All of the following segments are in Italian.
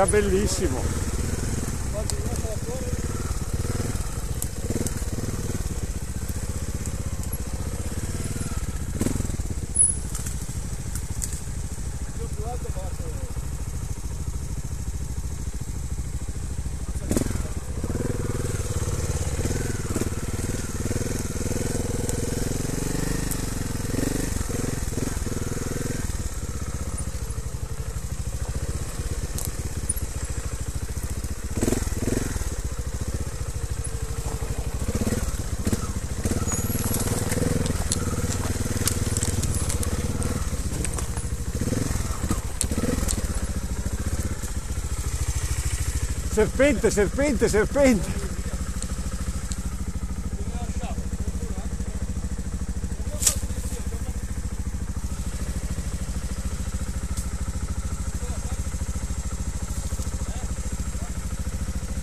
già bellissimo. Serpente, serpente, serpente.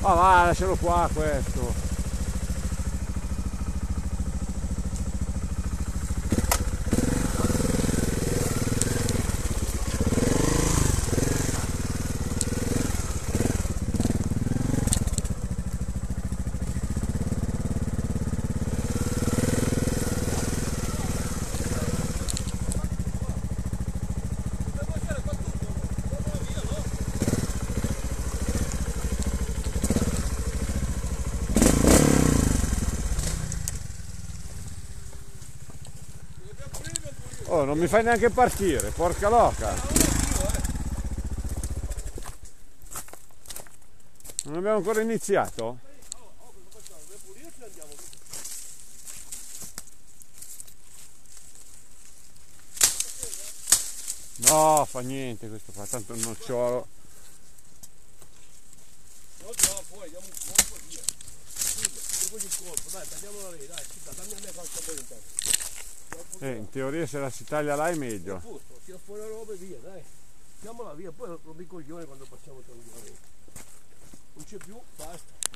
Ma va, lascialo qua questo. Oh, non mi fai neanche partire, porca loca. Non abbiamo ancora iniziato? No, fa niente questo fa, tanto il nocciolo. No, no, poi diamo un colpo via. Dopo lì, dai, dammi a me qualche. Eh, in teoria se la si taglia là è meglio. Appunto, tira fuori la roba e via, dai. Tiriamola via, poi rompi i coglioni quando passiamo tranquillamente. Non c'è più, basta.